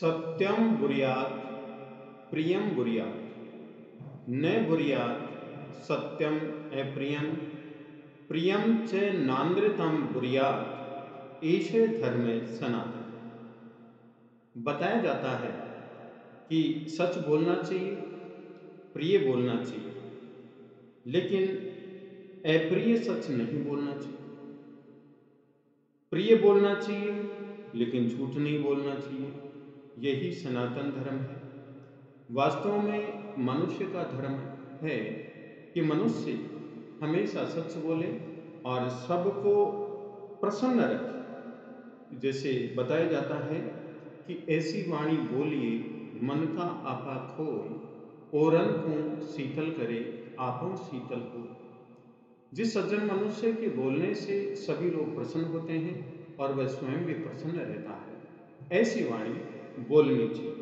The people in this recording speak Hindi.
सत्यम बुरियात प्रियम बुरियात। न बुरियात सत्यम अप्रियम प्रियम च नान्द्रतम बुरियात ईशे धर्म सनातन। बताया जाता है कि सच बोलना चाहिए, प्रिय बोलना चाहिए। लेकिन अप्रिय सच नहीं बोलना चाहिए। प्रिय बोलना चाहिए, लेकिन झूठ नहीं बोलना चाहिए। यही सनातन धर्म है। वास्तव में मनुष्य का धर्म है कि मनुष्य हमेशा सच बोले और सबको प्रसन्न रखे। जैसे बताया जाता है कि ऐसी वाणी बोलिए, मन का आपा खोई ओरन को शीतल करे, आपो शीतल हो। जिस सज्जन मनुष्य के बोलने से सभी लोग प्रसन्न होते हैं और वह स्वयं भी प्रसन्न रहता है। ऐसी वाणी बोलनी चाहिए